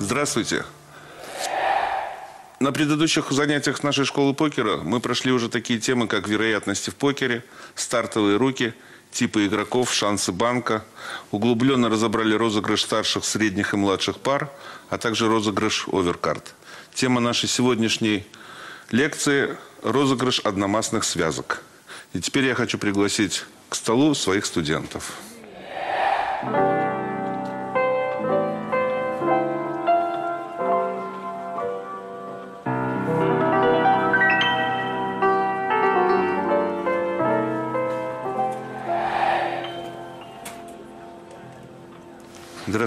Здравствуйте. На предыдущих занятиях нашей школы покера мы прошли уже такие темы, как вероятности в покере, стартовые руки, типы игроков, шансы банка. Углубленно разобрали розыгрыш старших, средних и младших пар, а также розыгрыш оверкарт. Тема нашей сегодняшней лекции – розыгрыш одномастных связок. И теперь я хочу пригласить к столу своих студентов.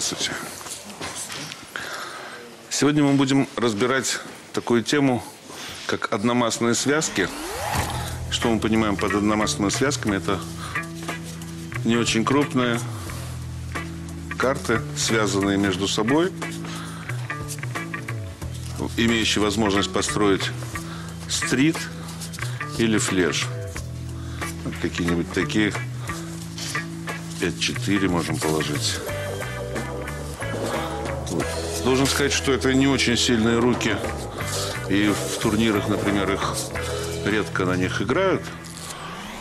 Здравствуйте. Сегодня мы будем разбирать такую тему, как одномастные связки. Что мы понимаем под одномастными связками? Это не очень крупные карты, связанные между собой, имеющие возможность построить стрит или флеш. Какие-нибудь такие 5-4 можем положить. Должен сказать, что это не очень сильные руки. И в турнирах, например, их редко на них играют.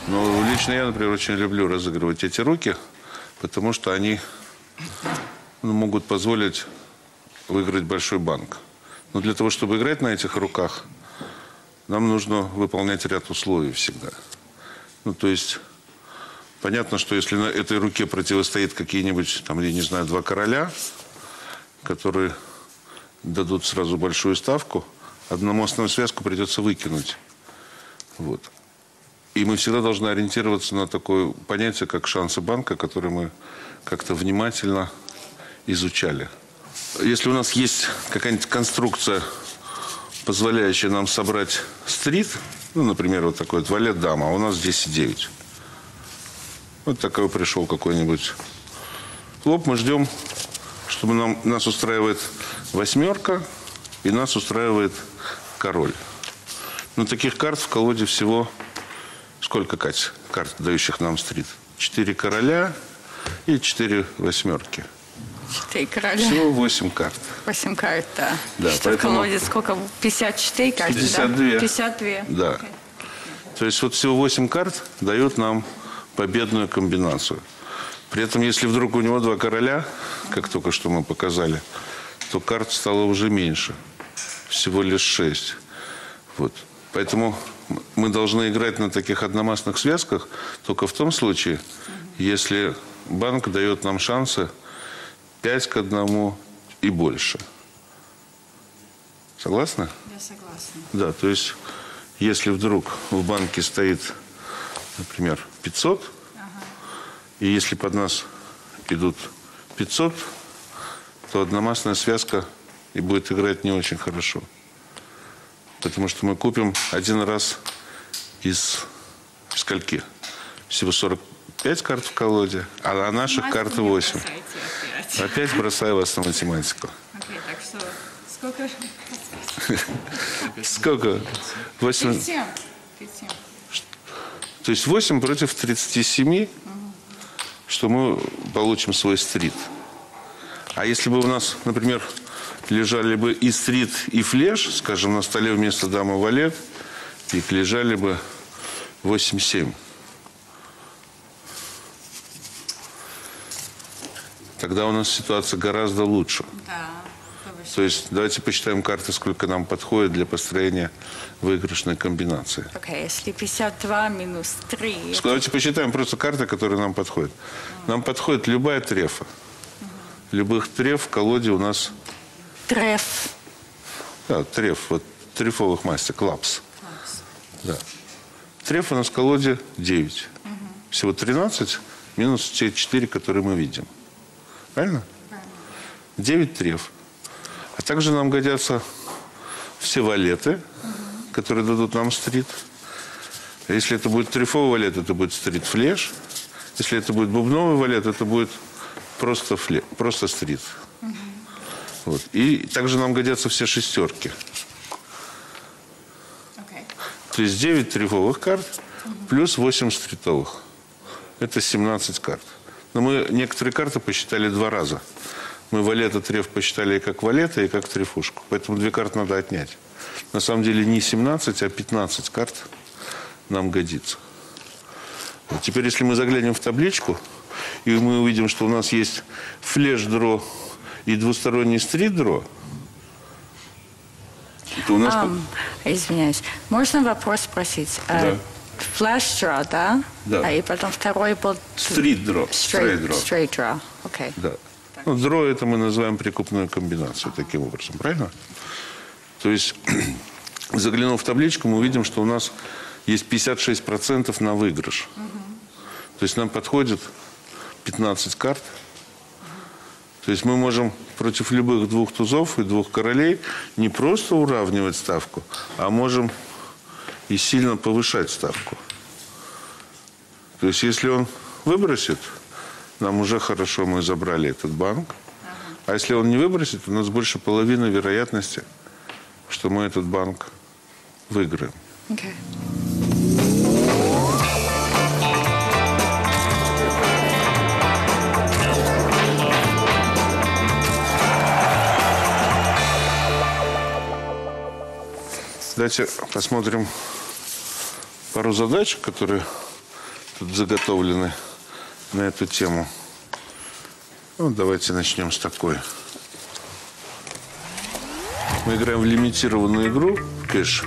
Но лично я, например, очень люблю разыгрывать эти руки, потому что они ну, могут позволить выиграть большой банк. Но для того, чтобы играть на этих руках, нам нужно выполнять ряд условий всегда. Ну, то есть, понятно, что если на этой руке противостоит какие-нибудь, там, я не знаю, два короля, которые дадут сразу большую ставку, одномостную связку придется выкинуть. Вот. И мы всегда должны ориентироваться на такое понятие, как шансы банка, которое мы как-то внимательно изучали. Если у нас есть какая-нибудь конструкция, позволяющая нам собрать стрит, ну, например, вот такой вот дама, а у нас здесь 9. Вот такой пришел какой-нибудь лоб, мы ждем, чтобы нам, нас устраивает восьмерка и нас устраивает король. Но таких карт в колоде всего сколько, Кать, карт, дающих нам стрит? Четыре короля и четыре восьмерки. Четыре короля. Всего восемь карт. Восемь карт, да. Да, Что поэтому- в колоде сколько? 54 карты, 52. да? 52. Да. То есть вот всего 8 карт дают нам победную комбинацию. При этом, если вдруг у него два короля, как только что мы показали, то карт стало уже меньше. Всего лишь 6. Вот. Поэтому мы должны играть на таких одномастных связках только в том случае, если банк дает нам шансы 5 к 1 и больше. Согласны? Я согласна. Да, то есть, если вдруг в банке стоит, например, 500, и если под нас идут 500, то одномастная связка и будет играть не очень хорошо. Потому что мы купим один раз из скольки? Всего 45 карт в колоде, а на наших карт 8. Опять бросаю вас на математику. Окей, так что сколько? Сколько? 8... 57. 57. То есть 8 против 37, что мы получим свой стрит. А если бы у нас, например, лежали бы и стрит, и флеш, скажем, на столе вместо дамы валет, их лежали бы 8-7. Тогда у нас ситуация гораздо лучше. Да. То есть давайте посчитаем карты, сколько нам подходит для построения выигрышной комбинации. Окей, если 52 минус 3. Давайте посчитаем просто карты, которые нам подходят. Нам подходит любая трефа. Любых треф в колоде у нас... Треф. Да, треф, вот трефовых мастер, клапс. Да. Треф у нас в колоде 9. Всего 13, минус те 4, которые мы видим. Правильно? 9 треф. А также нам годятся все валеты, которые дадут нам стрит. Если это будет трефовый валет, это будет стрит-флеш. Если это будет бубновый валет, это будет просто, фле, просто стрит. Вот. И также нам годятся все шестерки. Окей. То есть 9 трефовых карт плюс 8 стритовых. Это 17 карт. Но мы некоторые карты посчитали два раза. Мы валета треф посчитали и как валета, и как трефушку. Поэтому две карты надо отнять. На самом деле не 17, а 15 карт нам годится. Теперь, если мы заглянем в табличку, и мы увидим, что у нас есть флеш-дро и двусторонний стрит-дро, то у нас... Ам, извиняюсь. Можно вопрос спросить? Да. Флэш-дро, да? Да. А, и потом второй был... Стрит-дро. Straight draw. Окей. Да. Ну, дро это мы называем прикупную комбинацию таким образом, правильно? То есть, заглянув в табличку, мы увидим, что у нас есть 56% на выигрыш. То есть нам подходит 15 карт. То есть мы можем против любых двух тузов и двух королей не просто уравнивать ставку, а можем и сильно повышать ставку. То есть если он выбросит, нам уже хорошо, мы забрали этот банк. А если он не выбросит, у нас больше половины вероятности, что мы этот банк выиграем. Окей. Давайте посмотрим пару задач, которые тут заготовлены на эту тему. Ну, давайте начнем с такой. Мы играем в лимитированную игру cash.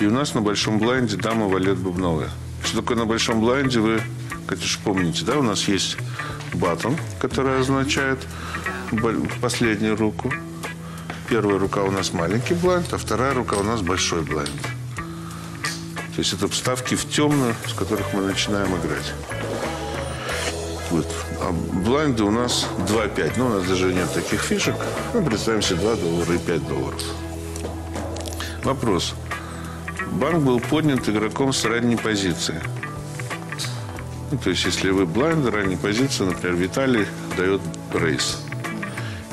И у нас на большом блайнде дама валет бубновая. Что такое на большом блайнде, вы, конечно, помните, да? У нас есть button, который означает последнюю руку. Первая рука у нас маленький блайнд, а вторая рука у нас большой блайнд. То есть это ставки в темную, с которых мы начинаем играть. Вот. А блайнды у нас 2,5. Ну, у нас даже нет таких фишек. Ну, представим себе 2 доллара и 5 долларов. Вопрос. Банк был поднят игроком с ранней позиции. Ну, то есть, если вы блайнд ранней позиции, например, Виталий дает рейс.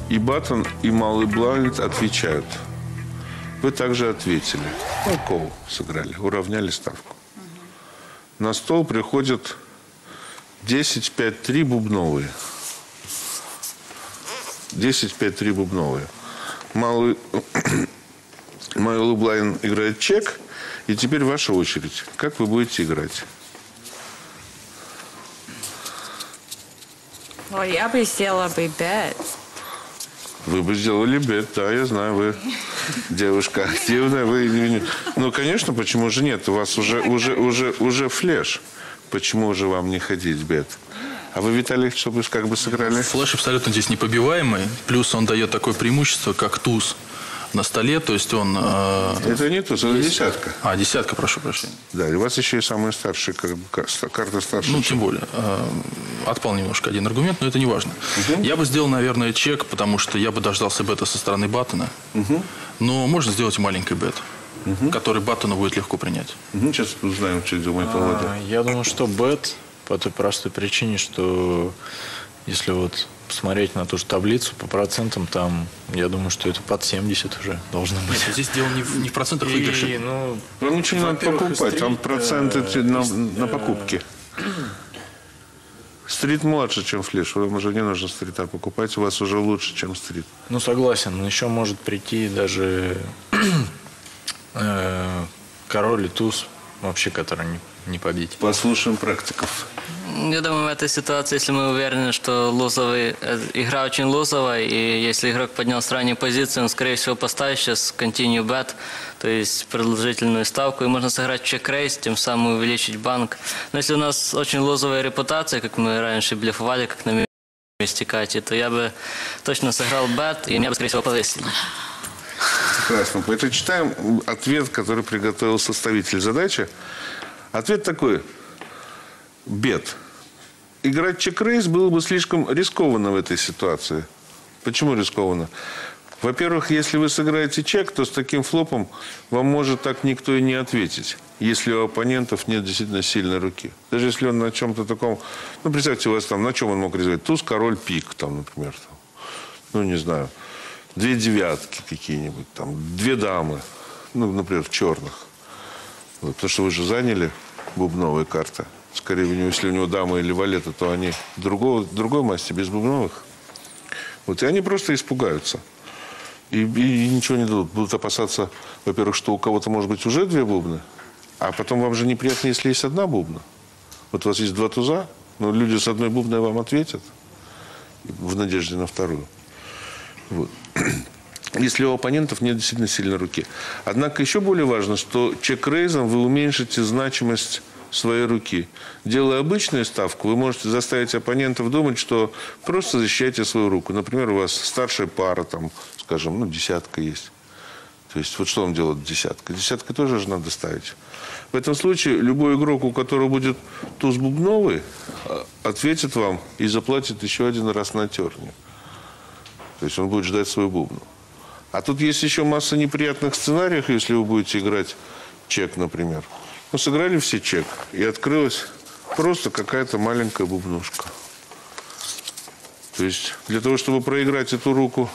И Баттон, и Малый Блайнд отвечают. Вы также ответили. Ну, кол сыграли, уравняли ставку. На стол приходят 10-5-3 бубновые. 10-5-3 бубновые. Малый, Малый Блайн играет чек. И теперь ваша очередь. Как вы будете играть? Ой, я бы сделала бы бет. Вы бы сделали бет, да, я знаю, вы девушка активная, вы, ну, конечно, почему же нет? У вас уже, уже, уже, уже флеш. Почему же вам не ходить бет? А вы, Виталий, что бы как бы сыграли? Флеш абсолютно здесь непобиваемый. Плюс он дает такое преимущество, как туз на столе. То есть он... э, Это не туз, это десятка. А, десятка, прошу прощения. Да, и у вас еще и самая старшая как бы, карта старше. Ну, тем более. э, Отпал немножко один аргумент, но это не важно. Я бы сделал, наверное, чек, потому что я бы дождался бета со стороны Баттона. Но можно сделать маленький бет, который Баттону будет легко принять. Мгм, Сейчас узнаем, что думает Володя. А, Я думаю, что бет по той простой причине, что если вот посмотреть на ту же таблицу по процентам, там, я думаю, что это под 70 уже должно быть. Здесь дело не в, не в процентах И, выигрыша. ну, Вам ничего не надо покупать, там стрит, проценты э, на, есть, на э, покупки. Стрит младше, чем флеш. Вам уже не нужно стрита покупать, у вас уже лучше, чем стрит. ну, согласен, но еще может прийти даже э, король и туз, вообще, который не, не побить. Послушаем практиков. Я думаю, в этой ситуации, если мы уверены, что лузовый, э, игра очень лузовая, и если игрок поднял с ранней позиции, он, скорее всего, поставит сейчас continue bet, то есть продолжительную ставку, и можно сыграть чек-рейс, тем самым увеличить банк. Но если у нас очень лузовая репутация, как мы раньше блефовали, как на месте Кати, то я бы точно сыграл бет, и меня бы, скорее всего, повесили. Прекрасно. Это читаем ответ, который приготовил составитель задачи. Ответ такой. Бед. Играть чек-рейс было бы слишком рискованно в этой ситуации. Почему рискованно? Во-первых, если вы сыграете чек, то с таким флопом вам может так никто и не ответить, если у оппонентов нет действительно сильной руки. Даже если он на чем-то таком... Ну, представьте, у вас там на чем он мог резвать? Туз, король, пик, там, например. Там. Ну, не знаю. Две девятки какие-нибудь, там, две дамы. Ну, например, в черных. Вот, потому что вы же заняли бубновые карты. Скорее, у него, если у него дама или валета, то они другого, другой масти, без бубновых. Вот, и они просто испугаются. И, и ничего не дадут. Будут опасаться, во-первых, что у кого-то может быть уже две бубны, а потом вам же неприятно, если есть одна бубна. Вот у вас есть два туза, но люди с одной бубной вам ответят в надежде на вторую. Вот. Если у оппонентов нет действительно сильной руки. Однако еще более важно, что чек-рейзом вы уменьшите значимость своей руки. Делая обычную ставку, вы можете заставить оппонентов думать, что просто защищаете свою руку. Например, у вас старшая пара, там, скажем, ну, десятка есть. То есть, вот что вам делает десятка? Десятка тоже же надо ставить. В этом случае любой игрок, у которого будет туз бубновый, а, ответит вам и заплатит еще один раз на терне. То есть он будет ждать свою бубну. А тут есть еще масса неприятных сценариев, если вы будете играть чек, например. Мы сыграли все чек, и открылась просто какая-то маленькая бубнушка. То есть для того, чтобы проиграть эту руку,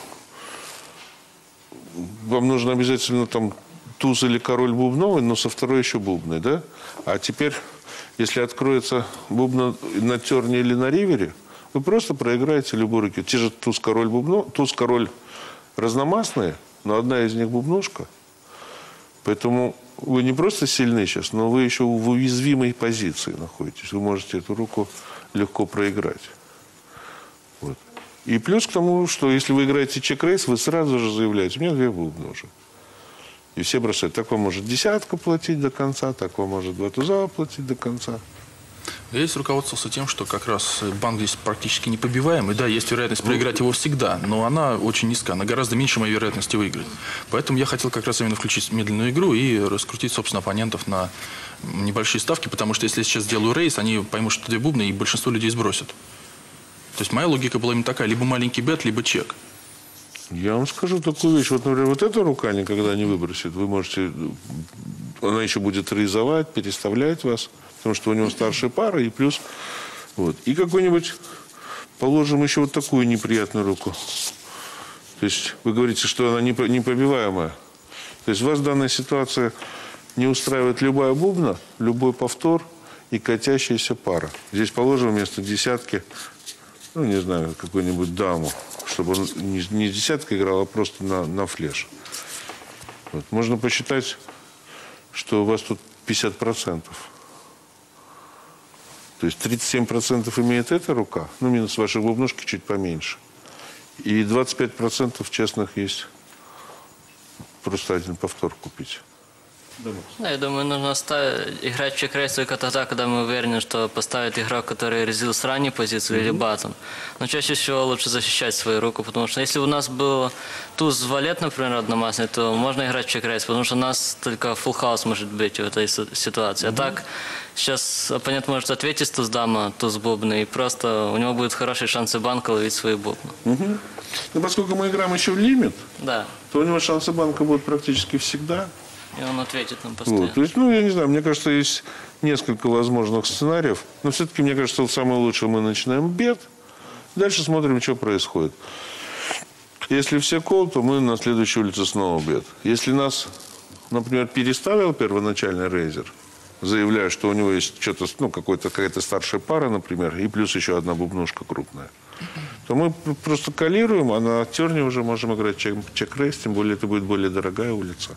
вам нужно обязательно там туз или король бубновый, но со второй еще бубной, да? А теперь, если откроется бубна на терне или на ривере, вы просто проиграете любую руки. Те же туз король бубно, туз король разномастные, но одна из них бубнушка. Поэтому вы не просто сильны сейчас, но вы еще в уязвимой позиции находитесь. Вы можете эту руку легко проиграть. Вот. И плюс к тому, что если вы играете чек-рейс, вы сразу же заявляете, у меня две бубны уже. И все бросают. Так вам может десятку платить до конца, так вам может два туза платить до конца. Я здесь руководствовался тем, что как раз банк здесь практически непобиваемый. Да, есть вероятность проиграть его всегда, но она очень низка, она гораздо меньше моей вероятности выиграть. Поэтому я хотел как раз именно включить медленную игру и раскрутить, собственно, оппонентов на небольшие ставки, потому что если я сейчас сделаю рейс, они поймут, что две бубны, и большинство людей сбросят. То есть моя логика была именно такая, либо маленький бет, либо чек. Я вам скажу такую вещь. Вот, например, вот эта рука никогда не выбросит. Вы можете... Она еще будет рейзовать, переставлять вас, потому что у него старшая пара, и плюс... Вот. И какой-нибудь... Положим еще вот такую неприятную руку. То есть вы говорите, что она непробиваемая. То есть вас данная ситуация не устраивает любая бубна, любой повтор и катящаяся пара. Здесь положим вместо десятки, ну, не знаю, какую-нибудь даму чтобы он не, не десятка играл, а просто на, на флеш. Вот. Можно посчитать, что у вас тут 50%. То есть 37% имеет эта рука, ну, минус ваши бубнушки чуть поменьше. И 25% честных есть просто один повтор купить. Да, я думаю, нужно ставить, играть в чек-рейс только тогда, когда мы уверены, что поставит игрок, который резил с ранней позиции или батом. Но чаще всего лучше защищать свою руку, потому что если у нас был туз валет, например, одномастный, то можно играть в чек-рейс, потому что у нас только full house может быть в этой ситуации. А так, сейчас оппонент может ответить туз дама, туз бубны, и просто у него будет хороший шансы банка ловить свои бубны. Угу. Но поскольку мы играем еще в лимит, да. то у него шансы банка будут практически всегда. И он ответит нам постоянно. Вот. То есть, ну, я не знаю, мне кажется, есть несколько возможных сценариев. Но все-таки, мне кажется, самое лучшее мы начинаем бед. Дальше смотрим, что происходит. Если все кол, то мы на следующей улице снова бед. Если нас, например, переставил первоначальный рейзер, заявляя, что у него есть что-то, ну, какой-то, какая-то старшая пара, например, и плюс еще одна бубнушка крупная, то мы просто калируем, а на терне уже можем играть чек-рейс, тем более это будет более дорогая улица.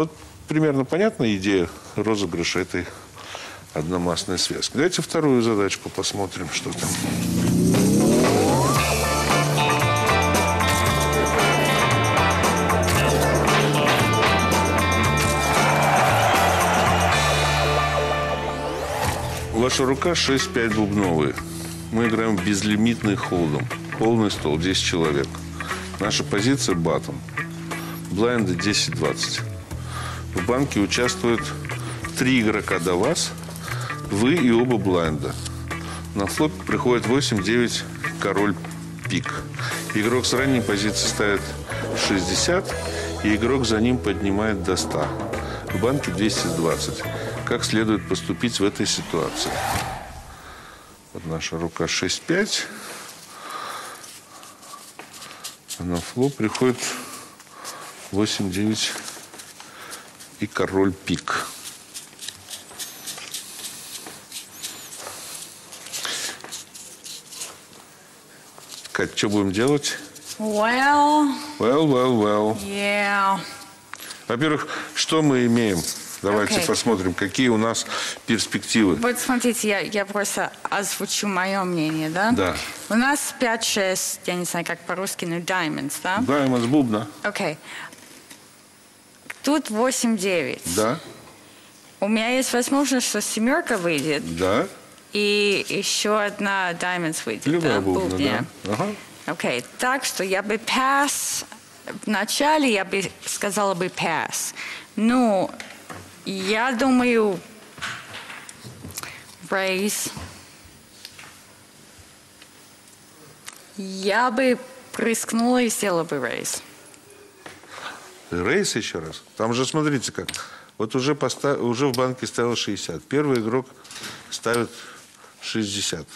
Вот примерно понятна идея розыгрыша этой одномастной связки. Давайте вторую задачку посмотрим, что там. Ваша рука 6-5 бубновые. Мы играем безлимитный холдом. Полный стол, 10 человек. Наша позиция батом. Блайнды 10-20. В банке участвуют три игрока до вас, вы и оба блайнда. На флоп приходит 8-9 король пик. Игрок с ранней позиции ставит 60, и игрок за ним поднимает до 100. В банке 220. Как следует поступить в этой ситуации? Вот наша рука 6-5. А на флоп приходит 8-9 и король пик. Кать, что будем делать? Well, Well, well, well. yeah. Во-первых, что мы имеем? Давайте Окей. посмотрим, какие у нас перспективы. Вот смотрите, я, я просто озвучу мое мнение, да? Да. У нас 5-6, я не знаю, как по-русски, ну, diamonds, да? С бубна. Окей. Тут 8-9. Да, У меня есть возможность, что семерка выйдет, да. и еще одна diamonds выйдет. Любая да, бубна, бубне. да. Ага. Окей, так что я бы pass. Вначале я бы сказала бы pass. Ну, я думаю, raise. Я бы прыскнула и сделала бы raise. Рейс еще раз. Там же, смотрите как. Вот уже, поста- уже в банке ставил 60. Первый игрок ставит 60.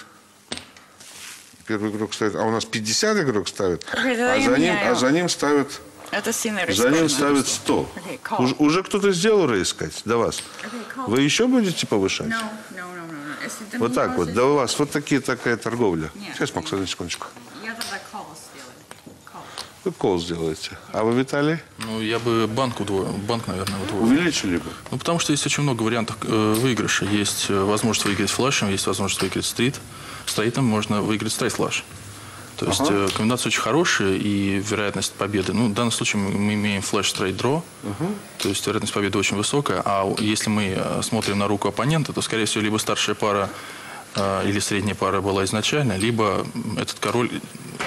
Первый игрок ставит... А у нас 50 игрок ставит. А за, ним, а за ним ставит... Это За ним ставит 100. Окей, call. Уже, уже кто-то сделал рейс, Кать, до вас. Call. Вы еще будете повышать? No, no, no, no, Вот так вот, у вас вот такие, такая торговля. Нет. Сейчас, Макс, одну секундочку. Я тогда call сделаю. Вы кол сделаете. А вы, Виталий, Ну, я бы банк удвоил. Банк, наверное, удвоил. увеличили бы? Ну, потому что есть очень много вариантов э, выигрыша. Есть э, возможность выиграть флешем, есть возможность выиграть стрит. Стрейтом можно выиграть стрейт флаш. То есть Ага. э, комбинация очень хорошая и вероятность победы. Ну, в данном случае мы, имеем флеш стрейт дро. То есть вероятность победы очень высокая. А если мы смотрим на руку оппонента, то, скорее всего, либо старшая пара или средняя пара была изначально, либо этот король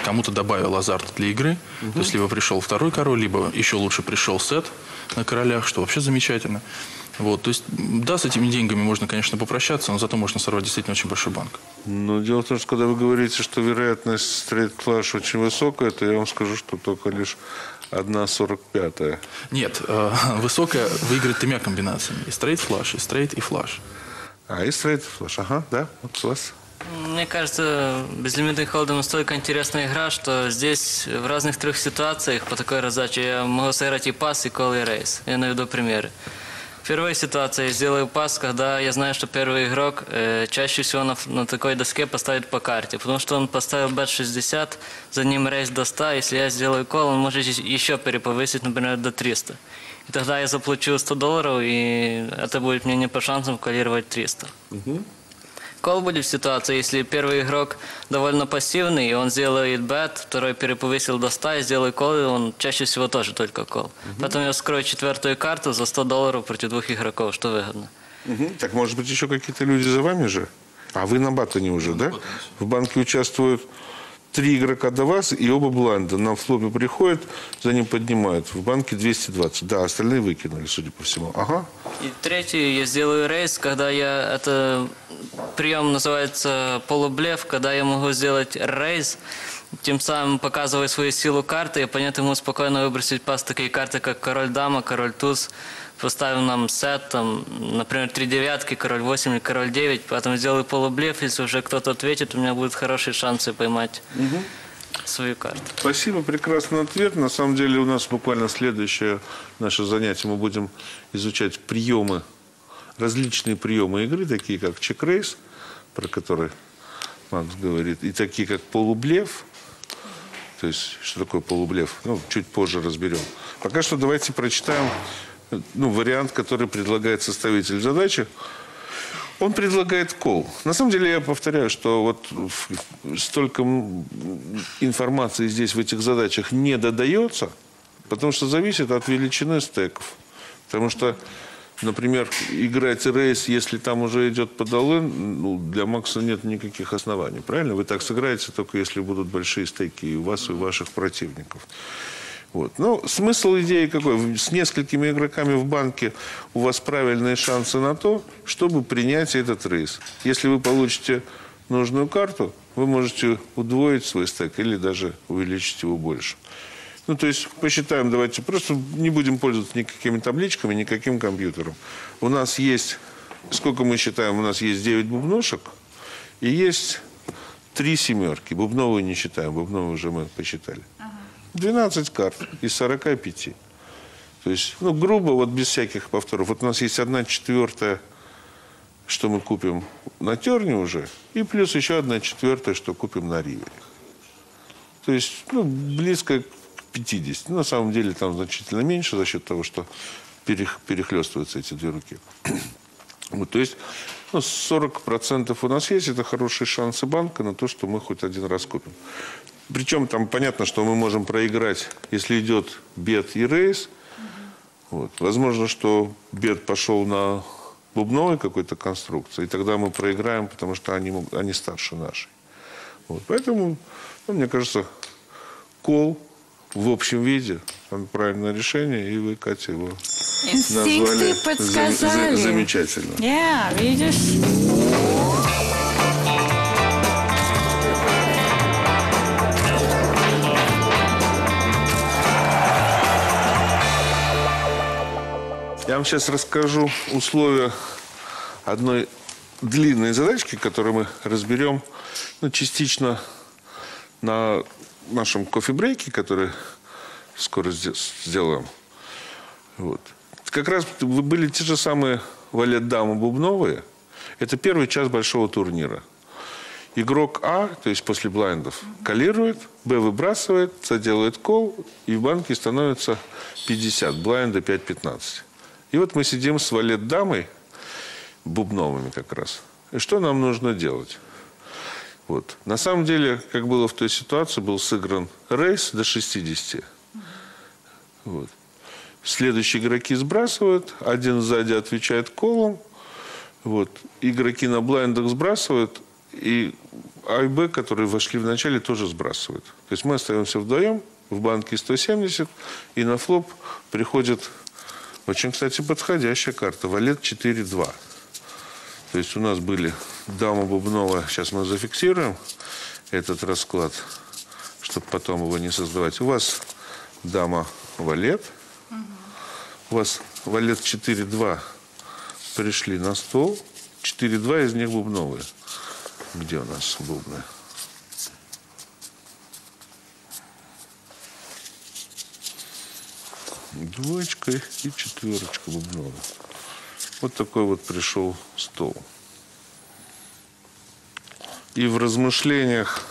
кому-то добавил азарт для игры. То есть либо пришел второй король, либо еще лучше пришел сет на королях, что вообще замечательно. Вот, то есть, да, с этими деньгами можно, конечно, попрощаться, но зато можно сорвать действительно очень большой банк. Но дело в том, что когда вы говорите, что вероятность стрейт флаш очень высокая, то я вам скажу, что только лишь одна сорок пятая. Нет, э, высокая выиграть тремя комбинациями. И стрейт флаш, и стрейт, и флаш. А, и стрейт флаш. Ага, да, вот у вас. Мне кажется, безлимитный холдем настолько интересная игра, что здесь в разных трех ситуациях по такой раздаче я могу сыграть и пас, и кол, и рейс. Я наведу примеры. В первой ситуации я сделаю пас, когда я знаю, что первый игрок э, чаще всего на, на такой доске поставит по карте, потому что он поставил бет 60, за ним рейс до 100, если я сделаю кол, он может еще переповысить, например, до 300. И тогда я заплачу 100 долларов, и это будет мне не по шансам коллировать 300. Кол будет в ситуации, если первый игрок довольно пассивный, и он сделает бет, второй переповысил до 100 и сделает кол, и он чаще всего тоже только кол. Поэтому я скрою четвертую карту за 100 долларов против двух игроков, что выгодно. Мгм. Так, может быть, еще какие-то люди за вами же? А вы на Баттоне уже, да? В банке участвуют три игрока до вас и оба блайнда. На флопе приходят, за ним поднимают. В банке 220. Да, остальные выкинули, судя по всему. Ага. И третий, я сделаю рейс, когда я, это прием называется полублеф, когда я могу сделать рейс, тем самым показывая свою силу карты, и оппонент ему спокойно выбросить пас такие карты, как король-дама, король-туз, поставил нам сет, там, например, три девятки, король 8 или король 9, поэтому сделаю полублеф, если уже кто-то ответит, у меня будут хорошие шансы поймать свою карту. Спасибо, прекрасный ответ. На самом деле у нас буквально следующее наше занятие. Мы будем изучать приемы, различные приемы игры, такие как чек-рейс, про который Макс говорит, и такие как полублев. То есть, что такое полублев? Ну, чуть позже разберем. Пока что давайте прочитаем ну, вариант, который предлагает составитель задачи. Он предлагает кол. На самом деле я повторяю, что вот столько информации здесь в этих задачах не додается, потому что зависит от величины стеков. Потому что, например, играть рейс, если там уже идет подолын, ну, для Макса нет никаких оснований. Правильно? Вы так сыграете, только если будут большие стейки и у вас, и у ваших противников. Вот. Ну, смысл идеи какой? С несколькими игроками в банке у вас правильные шансы на то, чтобы принять этот рейс. Если вы получите нужную карту, вы можете удвоить свой стек или даже увеличить его больше. Ну, то есть посчитаем, давайте, просто не будем пользоваться никакими табличками, никаким компьютером. У нас есть, сколько мы считаем, у нас есть 9 бубнушек и есть три семерки. Бубновую не считаем, бубновую уже мы посчитали. 12 карт из 45. То есть, ну, грубо, вот без всяких повторов. Вот у нас есть одна четвертая, что мы купим на терне уже, и плюс еще одна четвертая, что купим на ривере. То есть, ну, близко к 50. Ну, на самом деле там значительно меньше за счет того, что перех- перехлестываются эти две руки. Вот, то есть ну, 40% у нас есть, это хорошие шансы банка на то, что мы хоть один раз купим. Причем там понятно, что мы можем проиграть, если идет бет и рейс. Вот. Возможно, что бет пошел на бубновой какой-то конструкции, и тогда мы проиграем, потому что они, они старше нашей. Вот. Поэтому, ну, мне кажется, кол в общем виде он правильное решение, и вы, Катя, его назвали Инстинкты зам- подсказали. за- замечательно. Я, видишь? Я вам сейчас расскажу условия одной длинной задачки, которую мы разберем ну, частично на нашем кофе-брейке, который скоро сде- сделаем. Вот. Как раз вы были те же самые валет дамы бубновые. Это первый час большого турнира. Игрок А, то есть после блайндов, калирует, Б выбрасывает, С делает кол, и в банке становится 50, блайнда 5-15. И вот мы сидим с валет дамой, бубновыми как раз. И что нам нужно делать? Вот. На самом деле, как было в той ситуации, был сыгран рейс до 60. Вот. Следующие игроки сбрасывают, один сзади отвечает колом. Вот. Игроки на блайндах сбрасывают, и А и Б, которые вошли в начале, тоже сбрасывают. То есть мы остаемся вдвоем, в банке 170, и на флоп приходит очень, кстати, подходящая карта. Валет 4-2. То есть у нас были дама бубновая. Сейчас мы зафиксируем этот расклад, чтобы потом его не создавать. У вас дама валет. У вас валет 4-2 пришли на стол. 4-2 из них бубновые. Где у нас бубны? Двоечка и четверочка бубновая. Вот такой вот пришел стол. И в размышлениях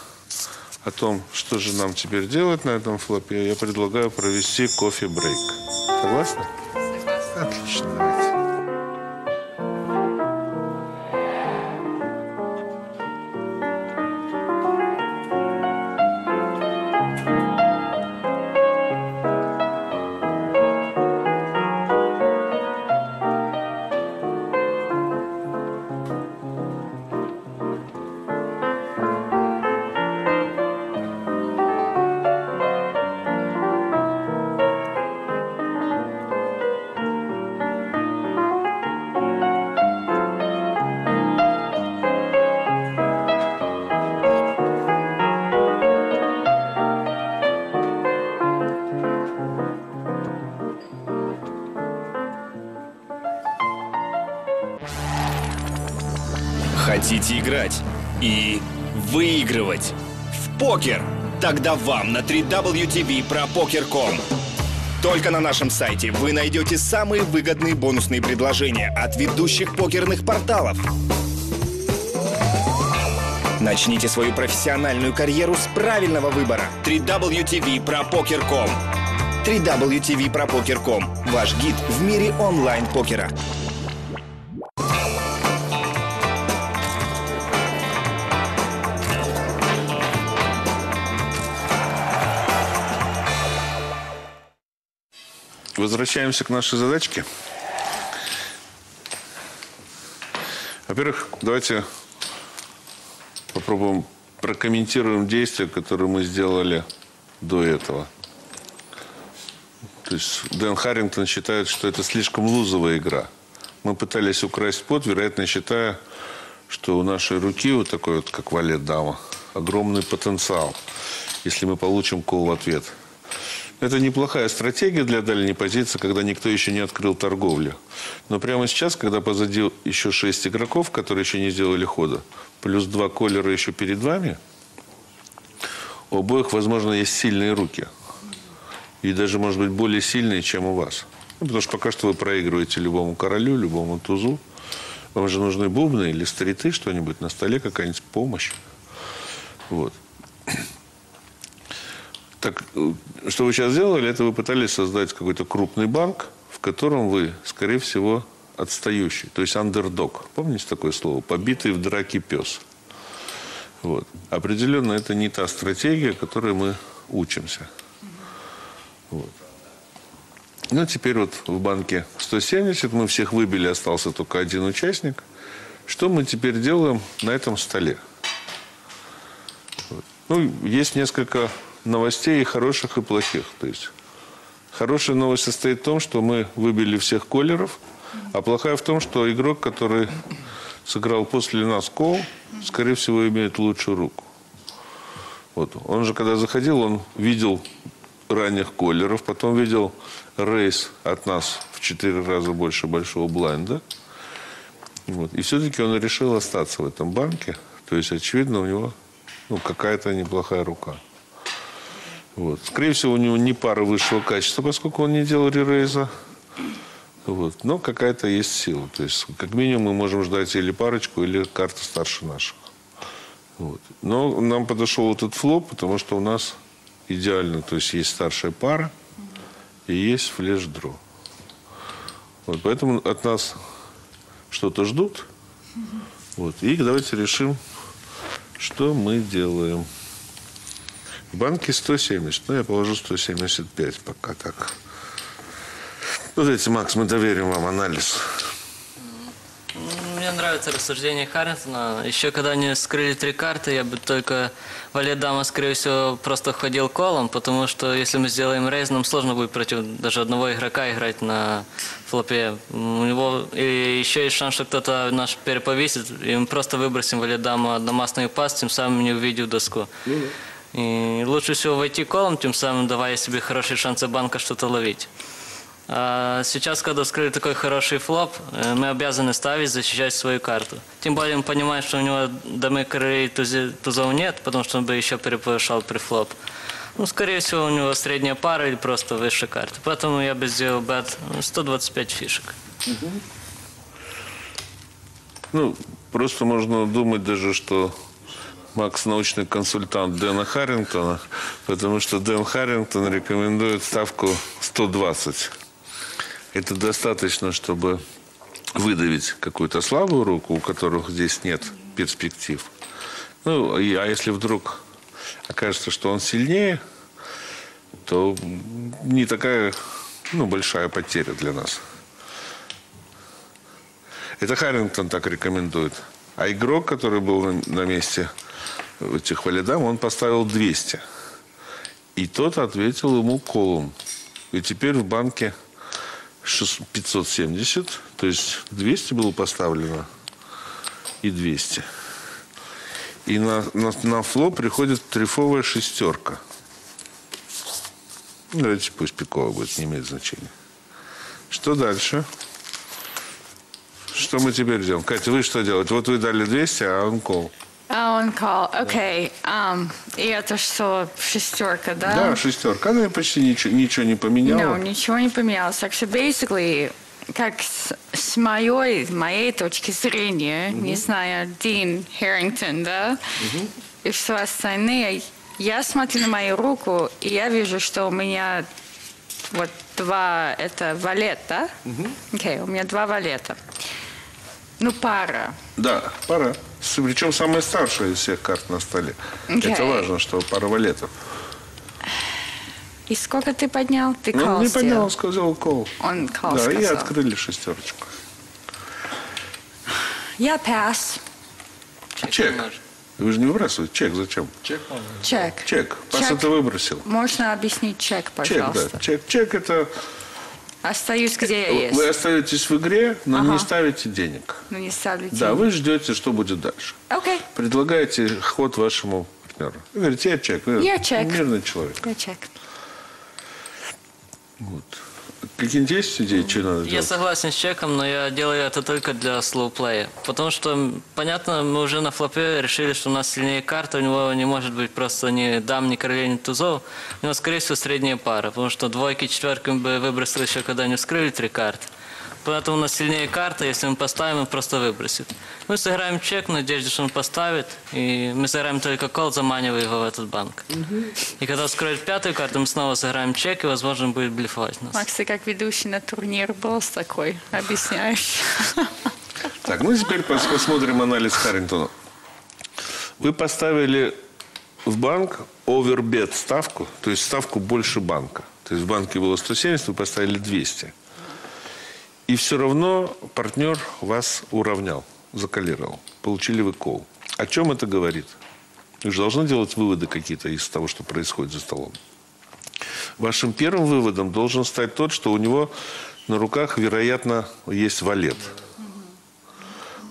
о том, что же нам теперь делать на этом флопе, я предлагаю провести кофе-брейк. Согласны? Отлично, Хотите играть и выигрывать в покер? Тогда вам на 3WTV про покер.com. Только на нашем сайте вы найдете самые выгодные бонусные предложения от ведущих покерных порталов. Начните свою профессиональную карьеру с правильного выбора. 3WTV про покер.com. 3WTV про покер.com. Ваш гид в мире онлайн-покера. Возвращаемся к нашей задачке. Во-первых, давайте попробуем прокомментируем действия, которые мы сделали до этого. То есть Дэн Харрингтон считает, что это слишком лузовая игра. Мы пытались украсть пот, вероятно, считая, что у нашей руки, вот такой вот, как валет дама, огромный потенциал, если мы получим кол в ответ. Это неплохая стратегия для дальней позиции, когда никто еще не открыл торговлю. Но прямо сейчас, когда позади еще шесть игроков, которые еще не сделали хода, плюс два колера еще перед вами, у обоих, возможно, есть сильные руки. И даже, может быть, более сильные, чем у вас. Ну, потому что пока что вы проигрываете любому королю, любому тузу. Вам же нужны бубны или стриты, что-нибудь на столе, какая-нибудь помощь. Вот. Так, э, что вы сейчас сделали, это вы пытались создать какой-то крупный банк, в котором вы, скорее всего, отстающий, то есть андердог. Помните такое слово? Побитый в драке пес. Вот. Определенно это не та стратегия, которой мы учимся. Вот. Ну, теперь вот в банке 170, мы всех выбили, остался только один участник. Что мы теперь делаем на этом столе? Вот. Ну, есть несколько новостей, и хороших, и плохих. То есть хорошая новость состоит в том, что мы выбили всех колеров, а плохая в том, что игрок, который сыграл после нас кол, скорее всего, имеет лучшую руку. Вот. Он же, когда заходил, он видел ранних колеров, потом видел рейс от нас в четыре раза больше большого блайнда. Вот. И все-таки он решил остаться в этом банке. То есть, очевидно, у него ну, какая-то неплохая рука. Вот. Скорее всего, у него не пара высшего качества, поскольку он не делал ререйза. Вот. Но какая-то есть сила. То есть, как минимум, мы можем ждать или парочку, или карту старше наших. Вот. Но нам подошел этот флоп, потому что у нас идеально, то есть есть старшая пара и есть флеш-дро. Вот, поэтому от нас что-то ждут. Вот. И давайте решим, что мы делаем. Банке 170, ну я положу 175 пока так. Ну, давайте, Макс, мы доверим вам анализ. Мне нравится рассуждение Харрингтона. Еще когда они скрыли три карты, я бы только валет дама, скорее всего, просто ходил колом, потому что если мы сделаем рейз, нам сложно будет против даже одного игрока играть на флопе. У него и еще есть шанс, что кто-то наш переповесит, и мы просто выбросим валет дама одномастный пас, тем самым не увидев доску. И лучше всего войти колом, тем самым давая себе хорошие шансы банка что-то ловить. А сейчас, когда вскрыли такой хороший флоп, э, мы обязаны ставить, защищать свою карту. Тем более мы понимаем, что у него дамы королей тузи- тузов нет, потому что он бы еще переповышал при флоп. Ну, скорее всего, у него средняя пара или просто высшая карта. Поэтому я бы сделал бет ну, 125 фишек. Ну, просто можно думать даже, что Макс научный консультант Дэна Харрингтона, потому что Дэн Харрингтон рекомендует ставку 120. Это достаточно, чтобы выдавить какую-то слабую руку, у которых здесь нет перспектив. Ну, и- а если вдруг окажется, что он сильнее, то не такая ну, большая потеря для нас. Это Харрингтон так рекомендует. А игрок, который был на, месте этих валидам, он поставил 200. И тот ответил ему колом. И теперь в банке 600 570, то есть 200 было поставлено и 200. И на, на, на фло приходит трифовая шестерка. Ну, Давайте пусть пиковая будет, не имеет значения. Что дальше? Что мы теперь делаем? Катя, вы что делаете? Вот вы дали 200, а он кол. А он call, окей. и это что, шестерка, да? Да, шестерка. Она почти ничего, ничего не поменяла. No, ничего не поменялось. Так что, basically, как с, с моей, моей точки зрения, не знаю, Дин Харрингтон, да, и все остальные, я смотрю на мою руку, и я вижу, что у меня вот два, это валет, да? Окей, у меня два валета. Ну, пара. Да, пора. С- Причем самая старшая из всех карт на столе. Окей. Это важно, что пара валетов. И сколько ты поднял? Ты Ну, call не сделал. поднял, сказал кол. Он call Да, и сказал. открыли шестерочку. Я пас. Чек. Вы же не выбрасываете. Чек зачем? Чек. Чек. Чек. Пас Чек. это выбросил. Можно объяснить чек, Чек, пожалуйста? да. Чек, чек это... Остаюсь, где я есть. Вы остаетесь в игре, но Ага. не ставите денег. Ну, не ставлю Да, деньги. вы ждете, что будет дальше. Окей, Предлагаете ход вашему партнеру. Вы говорите, я. Вы Я чек. Мирный человек. я чек. Вот. Какие-нибудь есть идеи, что надо Я делать? согласен с чеком, но я делаю это только для слоуплея. Потому что, понятно, мы уже на флопе решили, что у нас сильнее карта, у него не может быть просто ни дам, ни королей, ни тузов. У него, скорее всего, средняя пара, потому что двойки, четверки мы бы выбросили еще, когда не вскрыли три карты. Поэтому у нас сильнее карта, если мы поставим, он просто выбросит. Мы сыграем чек в надежде, что он поставит, и мы сыграем только кол, заманивая его в этот банк. И когда вскроет пятую карту, мы снова сыграем чек, и, возможно, он будет блефовать нас. Макс, ты как ведущий на турнир был с такой объясняющий. Так, ну теперь пос- посмотрим анализ Харрингтона. Вы поставили в банк овербет ставку, то есть ставку больше банка. То есть в банке было 170, вы поставили 200. И все равно партнер вас уравнял, закалировал. Получили вы кол. О чем это говорит? Вы же должны делать выводы какие-то из того, что происходит за столом. Вашим первым выводом должен стать тот, что у него на руках, вероятно, есть валет.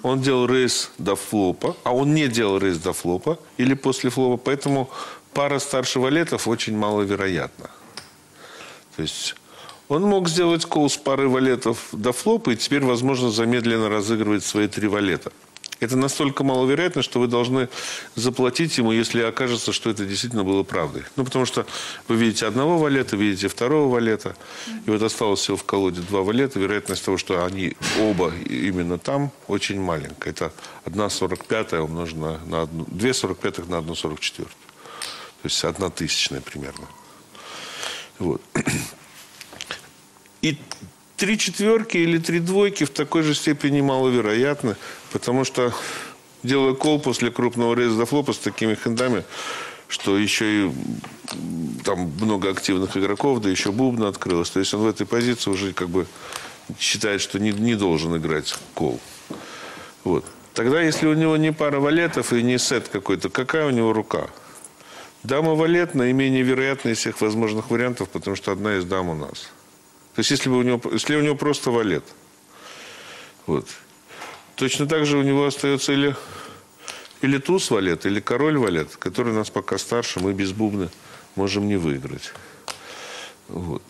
Он делал рейс до флопа, а он не делал рейс до флопа или после флопа, поэтому пара старше валетов очень маловероятна. То есть он мог сделать кол с парой валетов до флопа и теперь, возможно, замедленно разыгрывать свои три валета. Это настолько маловероятно, что вы должны заплатить ему, если окажется, что это действительно было правдой. Ну, потому что вы видите одного валета, видите второго валета, и вот осталось всего в колоде два валета, вероятность того, что они оба именно там, очень маленькая. Это 1,45 умножена на одну, 2,45 на 1,44. То есть одна тысячная примерно. Вот. И три четверки или три двойки в такой же степени маловероятны, потому что делая кол после крупного рейса флопа с такими хендами, что еще и там много активных игроков, да еще бубна открылась. То есть он в этой позиции уже как бы считает, что не, не должен играть кол. Вот. Тогда, если у него не пара валетов и не сет какой-то, какая у него рука? Дама валет наименее вероятная из всех возможных вариантов, потому что одна из дам у нас. То есть, если, бы у него, если у него просто валет. Вот. Точно так же у него остается или, или туз валет, или король валет, который у нас пока старше, мы без бубны можем не выиграть. Вот.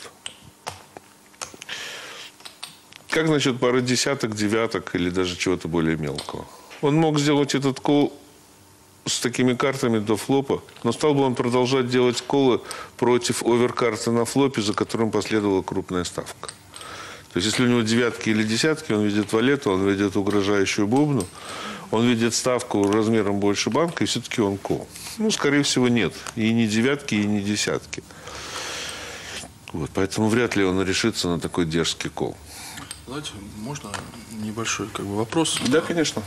Как насчет пары десяток, девяток или даже чего-то более мелкого? Он мог сделать этот кол с такими картами до флопа, но стал бы он продолжать делать колы против оверкарта на флопе, за которым последовала крупная ставка. То есть, если у него девятки или десятки, он видит валету, он видит угрожающую бубну, он видит ставку размером больше банка, и все-таки он кол. Ну, скорее всего, нет. И не девятки, и не десятки. Вот, поэтому вряд ли он решится на такой дерзкий кол. Знаете, можно небольшой как бы вопрос? Да, конечно.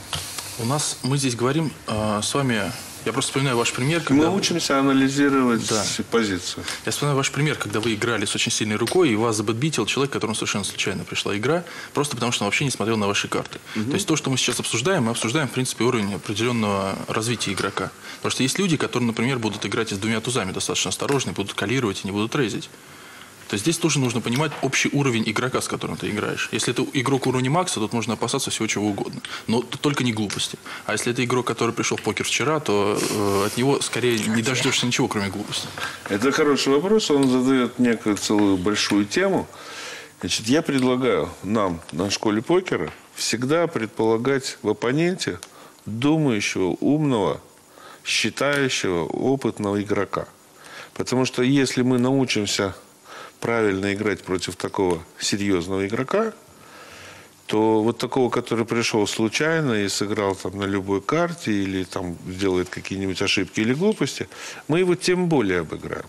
У нас, мы здесь говорим э, с вами, я просто вспоминаю ваш пример, когда... Мы учимся анализировать Да. позицию. Я вспоминаю ваш пример, когда вы играли с очень сильной рукой, и вас забэтбитил человек, которому совершенно случайно пришла игра, просто потому что он вообще не смотрел на ваши карты. То есть то, что мы сейчас обсуждаем, мы обсуждаем, в принципе, уровень определенного развития игрока. Потому что есть люди, которые, например, будут играть с двумя тузами достаточно осторожно, будут калировать и не будут рейзить. То здесь тоже нужно понимать общий уровень игрока, с которым ты играешь. Если это игрок уровня Макса, тут можно опасаться всего чего угодно. Но только не глупости. А если это игрок, который пришел в покер вчера, то э, от него скорее не дождешься ничего, кроме глупости. Это хороший вопрос, он задает некую целую большую тему. Значит, я предлагаю нам на школе покера всегда предполагать в оппоненте думающего, умного, считающего, опытного игрока. Потому что если мы научимся правильно играть против такого серьезного игрока, то вот такого, который пришел случайно и сыграл там на любой карте или там делает какие-нибудь ошибки или глупости, мы его тем более обыграем.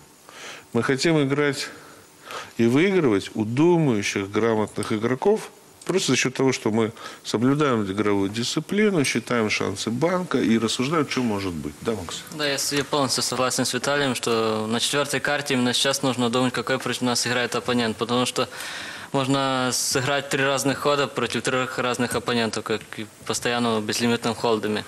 Мы хотим играть и выигрывать у думающих, грамотных игроков просто за счет того, что мы соблюдаем игровую дисциплину, считаем шансы банка и рассуждаем, что может быть. Да, Макс? Да, я, полностью согласен с Виталием, что на четвертой карте именно сейчас нужно думать, какой против нас играет оппонент, потому что можно сыграть три разных хода против трех разных оппонентов, как и постоянно безлимитным холдами.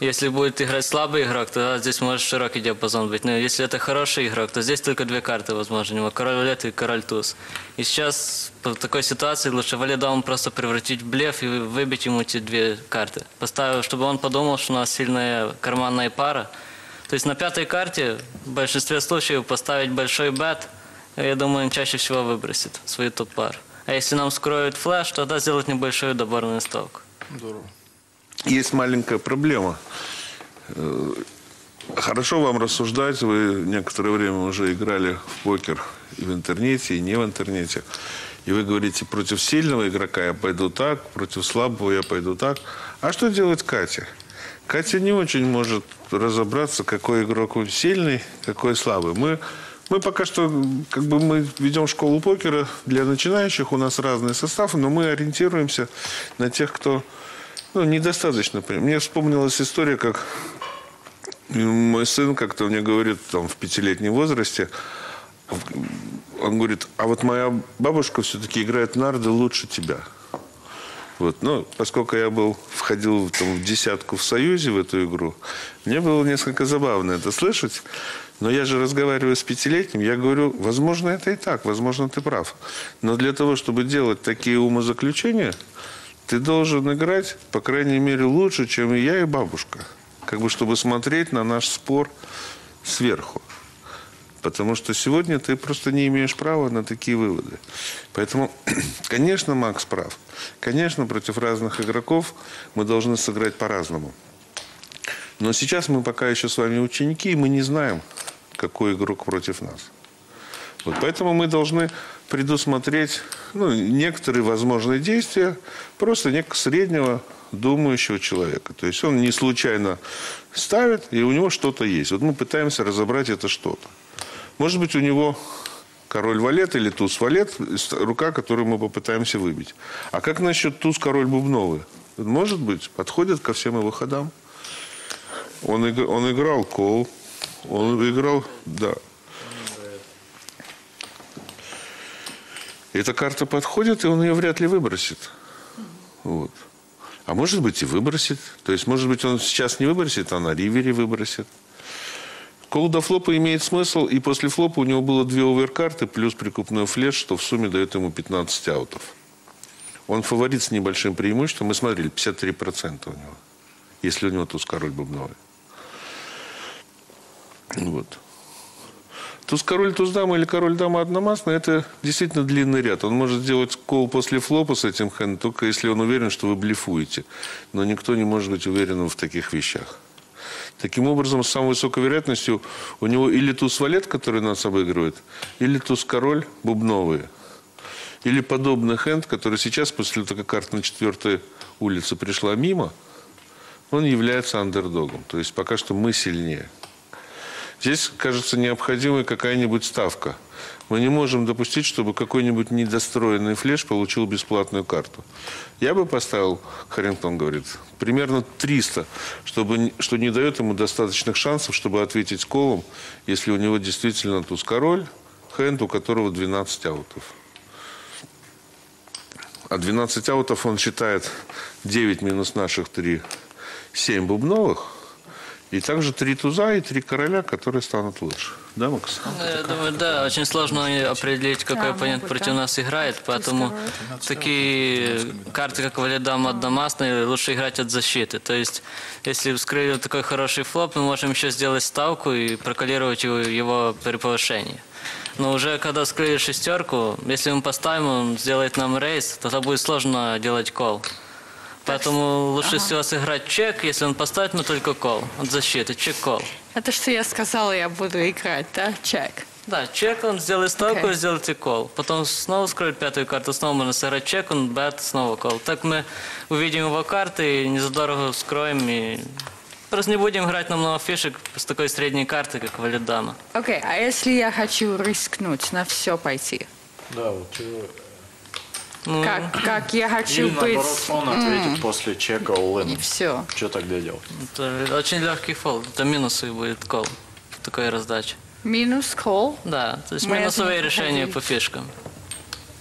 Если будет играть слабый игрок, то здесь может широкий диапазон быть. Но если это хороший игрок, то здесь только две карты возможно. У него король валет и король туз. И сейчас в такой ситуации лучше валет даун просто превратить в блеф и выбить ему эти две карты. Поставив, чтобы он подумал, что у нас сильная карманная пара. То есть на пятой карте в большинстве случаев поставить большой бет, я думаю, он чаще всего выбросит свою топ-пар. А если нам скроют флеш, тогда сделать небольшую доборную ставку. Здорово. Есть маленькая проблема. Э, Хорошо вам рассуждать. Вы некоторое время уже играли в покер и в интернете, и не в интернете. и вы говорите, против сильного игрока я пойду так, против слабого я пойду так. А что делает Катя? Катя не очень может разобраться, какой игрок сильный, какой слабый. Мы, мы пока что, как бы мы ведем школу покера для начинающих, у нас разные составы, но мы ориентируемся на тех, кто ну, недостаточно. Мне вспомнилась история, как мой сын как-то мне говорит там в пятилетнем возрасте, он говорит, а вот моя бабушка все-таки играет нарды лучше тебя. Вот. Но поскольку я был, входил там, в десятку в Союзе в эту игру, мне было несколько забавно это слышать. Но я же разговариваю с пятилетним, я говорю, возможно, это и так, возможно, ты прав. Но для того, чтобы делать такие умозаключения, ты должен играть, по крайней мере, лучше, чем и я, и бабушка. Как бы, чтобы смотреть на наш спор сверху. Потому что сегодня ты просто не имеешь права на такие выводы. Поэтому, конечно, Макс прав. Конечно, против разных игроков мы должны сыграть по-разному. Но сейчас мы пока еще с вами ученики, и мы не знаем, какой игрок против нас. Вот поэтому мы должны предусмотреть ну, некоторые возможные действия просто некого среднего думающего человека. То есть он не случайно ставит, и у него что-то есть. Вот мы пытаемся разобрать это что-то. Может быть, у него король валет или туз валет, рука, которую мы попытаемся выбить. А как насчет туз король бубновый? Может быть, подходит ко всем его ходам. Он, он играл кол, он играл, да. Эта карта подходит, и он ее вряд ли выбросит. Вот. А может быть и выбросит. То есть, может быть, он сейчас не выбросит, а на ривере выбросит. Кол до флопа имеет смысл, и после флопа у него было две оверкарты плюс прикупной флеш, что в сумме дает ему 15 аутов. Он фаворит с небольшим преимуществом. Мы смотрели, 53% у него, если у него туз король бубновый. Вот. Туз король, туз дама или король дама одномастно – это действительно длинный ряд. Он может сделать кол после флопа с этим хэндом, только если он уверен, что вы блефуете. Но никто не может быть уверен в таких вещах. Таким образом, с самой высокой вероятностью у него или туз валет, который нас обыгрывает, или туз король бубновые. Или подобный хенд, который сейчас, после того, как карта на четвертой улице пришла мимо, он является андердогом. То есть пока что мы сильнее. Здесь, кажется, необходимой какая-нибудь ставка – мы не можем допустить, чтобы какой-нибудь недостроенный флеш получил бесплатную карту. Я бы поставил, Харрингтон говорит, примерно 300, чтобы, что не дает ему достаточных шансов, чтобы ответить колом, если у него действительно туз король, хенд, у которого 12 аутов. А 12 аутов он считает 9 минус наших 3, 7 бубновых – и также три туза и три короля, которые станут лучше. Да, Макс? Ну, я думаю, да, очень сложно определить, какой оппонент против нас играет, поэтому такие карты, как валидам одномастные, лучше играть от защиты. То есть, если вскрыли такой хороший флоп, мы можем еще сделать ставку и прокалировать его, его при повышении. Но уже когда скрыли шестерку, если мы поставим, он сделает нам рейс, тогда будет сложно делать кол. Поэтому лучше ага. всего сыграть чек, если он поставит, но только кол. От защиты, чек-кол. Это что я сказала, я буду играть, да? Чек. Да, чек, он сделает ставку okay. и сделает кол. Потом снова скроет пятую карту, снова можно сыграть чек, он бет, снова кол. Так мы увидим его карты и незадорого скроем и Просто не будем играть на много фишек с такой средней карты, как валидама. Окей, okay, а если я хочу рискнуть, на все пойти? Да, вот ну, как, как я хочу или, быть... наоборот, он ответит mm. после чека all И все. Что тогда делать? Это очень легкий фол. Это минусы будет кол в такой раздаче. Минус кол? Да, то есть Мы минусовые решения по фишкам.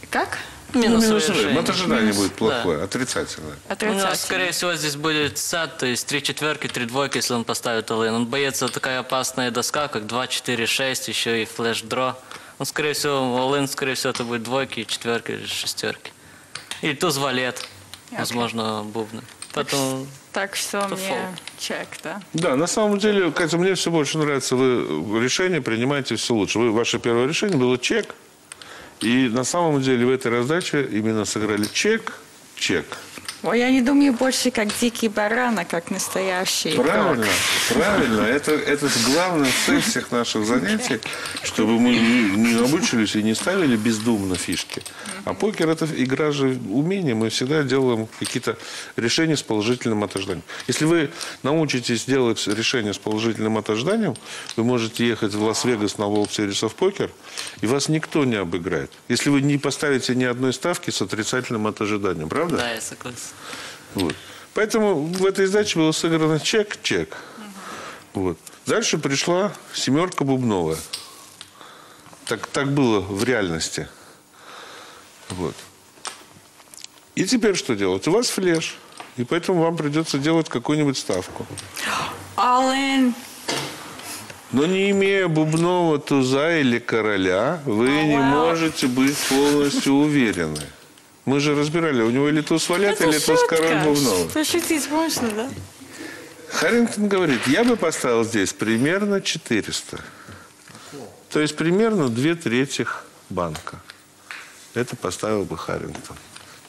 Как? Минусовые ну, решения. Вот ожидание будет плохое, да. отрицательное. отрицательное. У нас, скорее всего, здесь будет сад, то есть три четверки, три двойки, если он поставит all Он боится такая опасная доска, как 2, 4, 6, еще и флеш-дро. Он, скорее всего, all скорее всего, это будет двойки, четверки или шестерки. Или туз валет, okay. возможно, бубны. Потом... Так что мне чек, да? Да, на самом деле, Катя, мне все больше нравится. Вы решение принимаете все лучше. Вы, ваше первое решение было чек. И на самом деле в этой раздаче именно сыграли чек, чек. Ой, я не думаю больше как дикий баран, а как настоящий Правильно, игрок. правильно. Это, это главная цель всех наших занятий, чтобы мы не, не обучились и не ставили бездумно фишки. А покер – это игра же умения. Мы всегда делаем какие-то решения с положительным отожданием. Если вы научитесь делать решения с положительным отожданием, вы можете ехать в Лас-Вегас на World Series of Poker, и вас никто не обыграет. Если вы не поставите ни одной ставки с отрицательным отожданием, правда? Да, я согласен. Вот. Поэтому в этой сдаче было сыграно чек-чек. Вот. Дальше пришла семерка бубновая. Так, так было в реальности. Вот. И теперь что делать? У вас флеш. И поэтому вам придется делать какую-нибудь ставку. All in. Но не имея бубного туза или короля, вы не вау. можете быть полностью уверены. Мы же разбирали, у него или туз валет, или туз король бубновый. Пошутить можно, да? Харрингтон говорит, я бы поставил здесь примерно 400. То есть примерно две трети банка. Это поставил бы Харрингтон.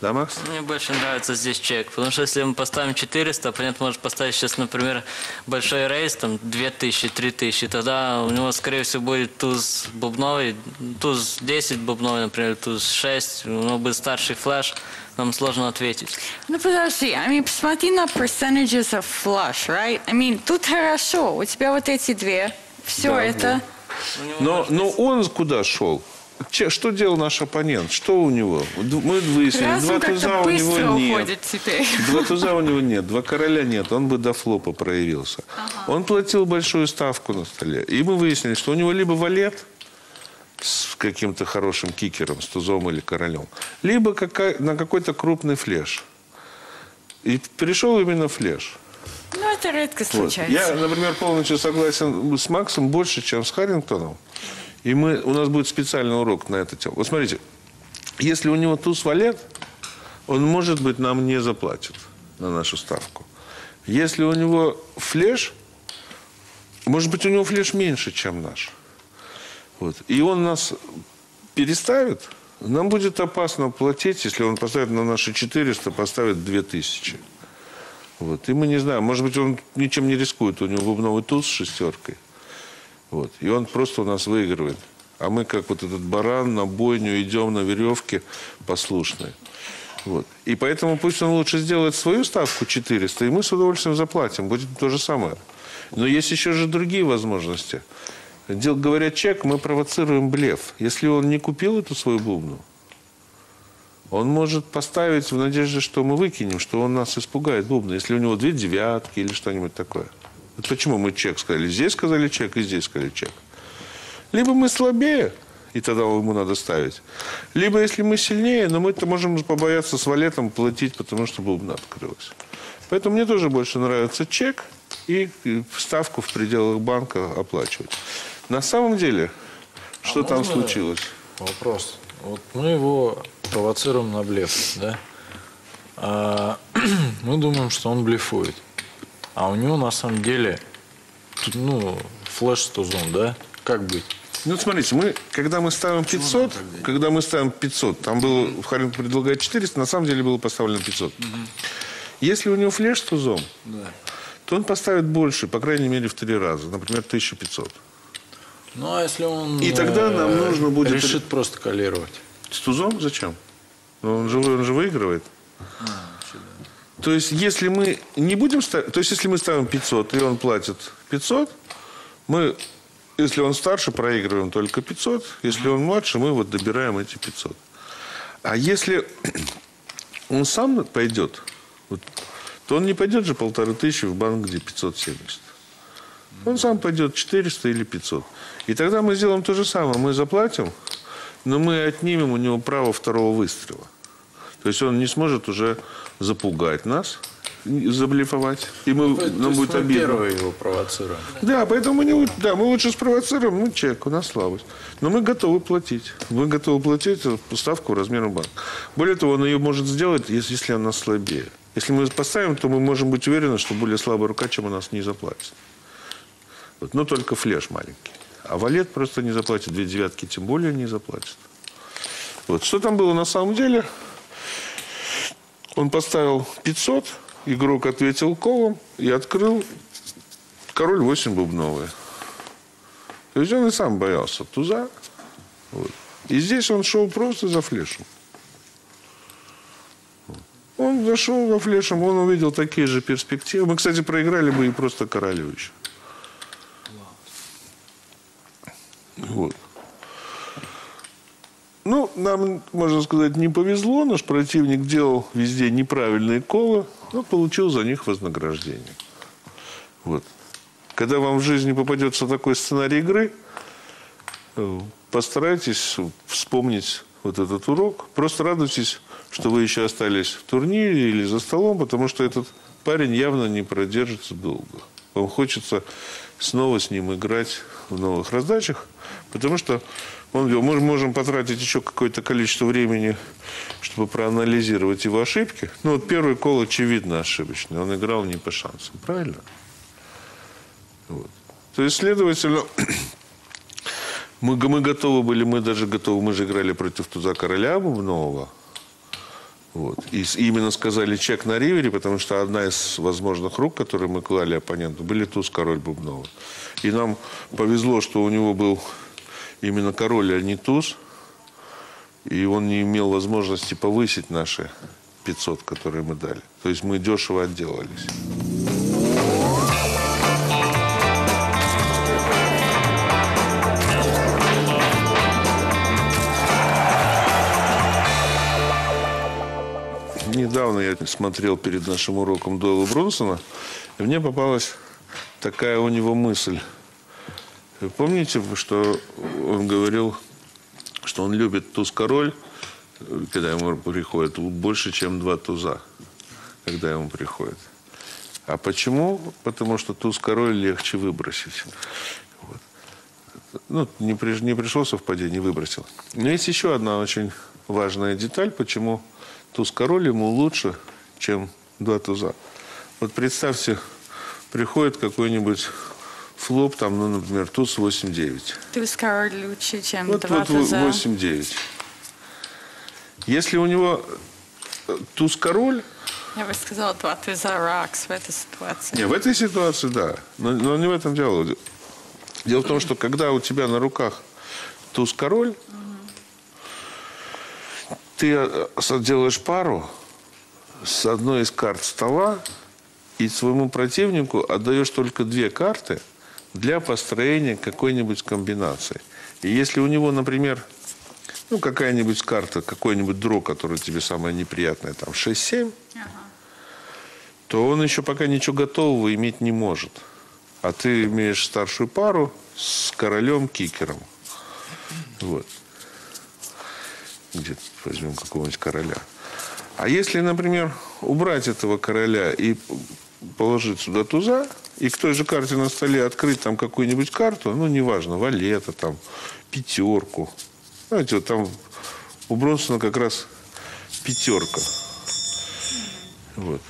Да, Макс? Мне больше нравится здесь чек, потому что если мы поставим 400, оппонент может поставить сейчас, например, большой рейс, там 2000, 3000, тогда у него, скорее всего, будет туз бубновый, туз 10 бубновый, например, туз 6, у него будет старший флеш, нам сложно ответить. Ну подожди, I mean, посмотри на percentages of flush, right? I mean, тут хорошо, у тебя вот эти две, все Да, это... Но, но он куда шел? Че- что делал наш оппонент? Что у него? Мы выяснили, Разум два туза у него нет. теперь. Два туза у него нет, два короля нет, он бы до флопа проявился. Он платил большую ставку на столе. И мы выяснили, что у него либо валет с каким-то хорошим кикером, с тузом или королем, либо какая- на какой-то крупный флеш. И пришел именно флеш. Ну, это редко Вот. случается. Я, например, полностью согласен с Максом больше, чем с Харрингтоном. И мы, у нас будет специальный урок на эту тему. Вот смотрите, если у него туз валет, он, может быть, нам не заплатит на нашу ставку. Если у него флеш, может быть, у него флеш меньше, чем наш. Вот. И он нас переставит, нам будет опасно платить, если он поставит на наши 400, поставит 2000. Вот. И мы не знаем, может быть, он ничем не рискует. У него бубновый туз с шестеркой. Вот. И он просто у нас выигрывает. А мы, как вот этот баран, на бойню идем на веревке послушные. Вот. И поэтому пусть он лучше сделает свою ставку 400, и мы с удовольствием заплатим. Будет то же самое. Но есть еще же другие возможности. Дел, говоря чек, мы провоцируем блеф. Если он не купил эту свою бубну, он может поставить в надежде, что мы выкинем, что он нас испугает бубна, если у него две девятки или что-нибудь такое. Вот почему мы чек сказали? Здесь сказали чек и здесь сказали чек. Либо мы слабее, и тогда ему надо ставить. Либо если мы сильнее, но мы-то можем побояться с валетом платить, потому что бубна открылась. Поэтому мне тоже больше нравится чек и и ставку в пределах банка оплачивать. На самом деле, что там можно- случилось? Вопрос. Вот мы его провоцируем на блеф, да? А, мы думаем, что он блефует. А у него на самом деле, ну, флеш с тузом, да? Как быть? Ну, смотрите, мы, когда мы ставим 500, когда мы ставим 500, там было, Харин предлагает 400, на самом деле было поставлено 500. Если у него флеш с тузом, то он поставит больше, по крайней мере, в три раза. Например, 1500. Ну, а если он И тогда нам нужно будет- решит просто коллировать? С тузом зачем? Ну, Он же, он же выигрывает. То есть, если мы не будем ставить... То есть, если мы ставим 500, и он платит 500, мы, если он старше, проигрываем только 500. Если он младше, мы вот добираем эти 500. А если он сам пойдет, вот, то он не пойдет же полторы тысячи в банк, где 570. Он сам пойдет 400 или 500. И тогда мы сделаем то же самое. Мы заплатим, но мы отнимем у него право второго выстрела. То есть он не сможет уже запугать нас, заблефовать. И мы, То нам будет мы обидно. первые его провоцируем. Да, поэтому мы, не, да, мы лучше спровоцируем, ну, чек, у нас слабость. Но мы готовы платить. Мы готовы платить ставку размером банка. Более того, он ее может сделать, если, если она слабее. Если мы поставим, то мы можем быть уверены, что более слабая рука, чем у нас не заплатит. Вот, но только флеш маленький. А валет просто не заплатит. Две девятки тем более не заплатит. Вот. Что там было на самом деле? Он поставил 500, игрок ответил колом и открыл король 8 бубновые. То есть он и сам боялся туза. Вот. И здесь он шел просто за флешем. Он зашел за флешем, он увидел такие же перспективы. Мы, кстати, проиграли бы и просто королю еще. Вот. Нам, можно сказать, не повезло. Наш противник делал везде неправильные колы, но получил за них вознаграждение. Вот. Когда вам в жизни попадется такой сценарий игры, э, постарайтесь вспомнить вот этот урок. Просто радуйтесь, что вы еще остались в турнире или за столом, потому что этот парень явно не продержится долго. Вам хочется снова с ним играть в новых раздачах, потому что он, мы можем потратить еще какое-то количество времени, чтобы проанализировать его ошибки. Ну, вот первый кол очевидно ошибочный. Он играл не по шансам. Правильно? Вот. То есть, следовательно, мы, мы готовы были, мы даже готовы, мы же играли против туза короля Бубнова. Вот. И именно сказали чек на ривере, потому что одна из возможных рук, которые мы клали оппоненту, были туз король Бубнова. И нам повезло, что у него был именно король, а не туз. И он не имел возможности повысить наши 500, которые мы дали. То есть мы дешево отделались. Недавно я смотрел перед нашим уроком Дойла Бронсона, и мне попалась такая у него мысль – вы помните, что он говорил, что он любит туз-король, когда ему приходит, больше, чем два туза, когда ему приходит. А почему? Потому что туз-король легче выбросить. Вот. Ну, не, при, не пришло совпадение, выбросил. Но есть еще одна очень важная деталь, почему туз-король ему лучше, чем два туза. Вот представьте, приходит какой-нибудь флоп, там, ну, например, туз 8-9. Туз король лучше, чем вот, два вот туза. 8-9. Если у него э, туз король... Я бы сказала, два туза ракс в этой ситуации. Не, в этой ситуации, да. Но, но не в этом дело. Дело в том, что когда у тебя на руках туз король, ты э, делаешь пару с одной из карт стола и своему противнику отдаешь только две карты – для построения какой-нибудь комбинации. И если у него, например, ну, какая-нибудь карта, какой-нибудь дро, который тебе самое неприятное, там, 6-7, ага. то он еще пока ничего готового иметь не может. А ты имеешь старшую пару с королем-кикером. Вот. Где-то возьмем какого-нибудь короля. А если, например, убрать этого короля и положить сюда туза, и к той же карте на столе открыть там какую-нибудь карту, ну, неважно, валета, там, пятерку. Знаете, вот там у Бронсона как раз пятерка. Вот.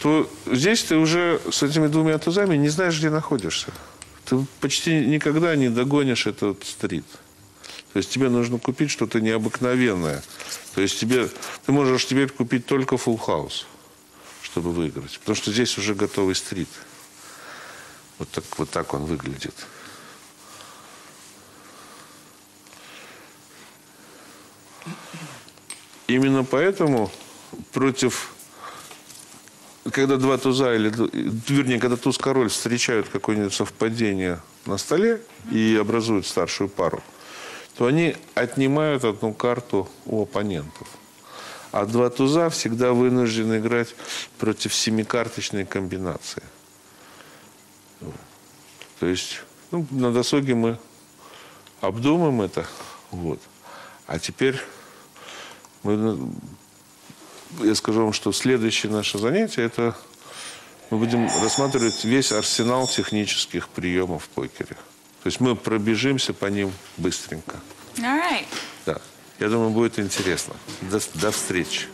То здесь ты уже с этими двумя тузами не знаешь, где находишься. Ты почти никогда не догонишь этот стрит. То есть тебе нужно купить что-то необыкновенное. То есть тебе, ты можешь теперь купить только house, чтобы выиграть. Потому что здесь уже готовый стрит. Вот так, вот так он выглядит. Именно поэтому против, когда два туза, или, вернее, когда туз-король встречают какое-нибудь совпадение на столе и образуют старшую пару, то они отнимают одну карту у оппонентов. А два туза всегда вынуждены играть против семикарточной комбинации. То есть ну, на досуге мы обдумаем это. Вот. А теперь мы, я скажу вам, что следующее наше занятие это мы будем рассматривать весь арсенал технических приемов в покере. То есть мы пробежимся по ним быстренько. All right. Да. Я думаю, будет интересно. До, до встречи.